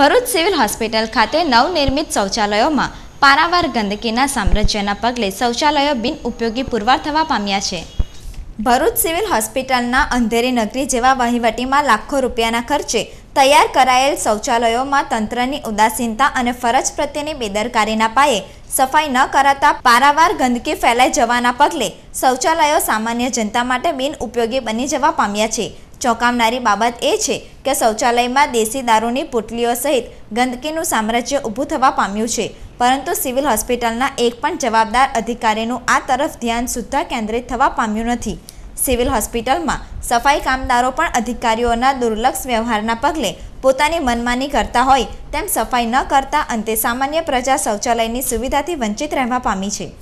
Bharuch civil hospital ખાતે નવનિર્મિત શૌચાલયોમાં પારાવાર ગંદકીના સામ્રાજ્યના પગલે શૌચાલયો બિનઉપયોગી પુરવાર થવા પામ્યા છે. ભરૂચ સિવિલ હોસ્પિટલના અંધેરી નગરી જેવા વહીવટીમાં લાખો રૂપિયાના ખર્ચે તૈયાર કરાયેલ શૌચાલયોમાં તંત્રની ઉદાસીનતા અને ફરજ પ્રત્યેની બેદરકારીના પાયે સફાઈ ન કરાતા પારાવાર ગંદકી ફેલાઈ જવાના પગલે શૌચાલયો સામાન્ય જનતા માટે બિનઉપયોગી બની જવા પામ્યા છે. ચોંકાવનારી બાબત એ છે કે શૌચાલયમાં દેશી દારૂની પુટલીઓ સહિત ગંદકીનું સામ્રાજ્ય ઊભું થવા પામ્યું છે. પરંતુ સિવિલ હોસ્પિટલના એક પણ જવાબદાર અધિકારીનું આ તરફ ધ્યાન સુદ્ધા કેન્દ્રિત થવા પામ્યું નથી. સિવિલ હોસ્પિટલમાં સફાઈ કામદારો પણ અધિકારીઓના દુર્લક્ષ વ્યવહારના પગલે પોતાની મનમાની કરતા હોય તેમ સફાઈ ન કરતા અંતે સામાન્ય પ્રજા શૌચાલયની સુવિધાથી વંચિત રહેવા પામી છે.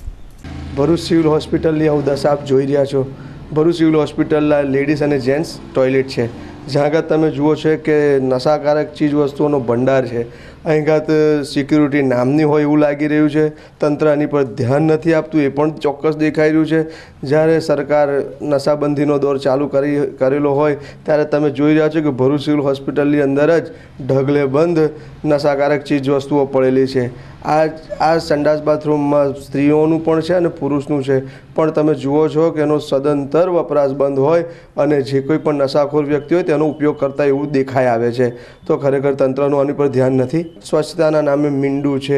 ભરૂચ સિવિલ હોસ્પિટલની આવું દશા આપ જોઈ રહ્યા છો. ભરૂચ સિવિલ હોસ્પિટલના લેડીઝ અને જેન્ટ્સ ટોયલેટ છે. જ્યાં આગળ તમે જુઓ છો કે નશાકારક ચીજ વસ્તુઓનો ભંડાર છે. અહીં આગળ સિક્યુરિટી નામની હોય એવું લાગી રહ્યું છે. તંત્ર આની પર ધ્યાન નથી આપતું, એ પણ ચોક્કસ દેખાઈ રહ્યું છે. જ્યારે સરકાર નશાબંધીનો દોર ચાલુ કરી, કરેલો હોય, ત્યારે તમે જોઈ રહ્યા છો કે ભરૂચ સિવિલ હોસ્પિટલની અંદર જ ઢગલે બંધ નશાકારક ચીજવસ્તુઓ પડેલી છે. આ આ સંડાસ બાથરૂમમાં સ્ત્રીઓનું પણ છે અને પુરુષનું છે. પણ તમે જુઓ છો કે એનો સદંતર વપરાશ બંધ હોય અને જે કોઈ પણ નશાખોર વ્યક્તિ હોય તેનો ઉપયોગ કરતા એવું દેખાઈ આવે છે. તો ખરેખર તંત્રનું આની પર ધ્યાન નથી. સ્વચ્છતાના નામે મીંડું છે.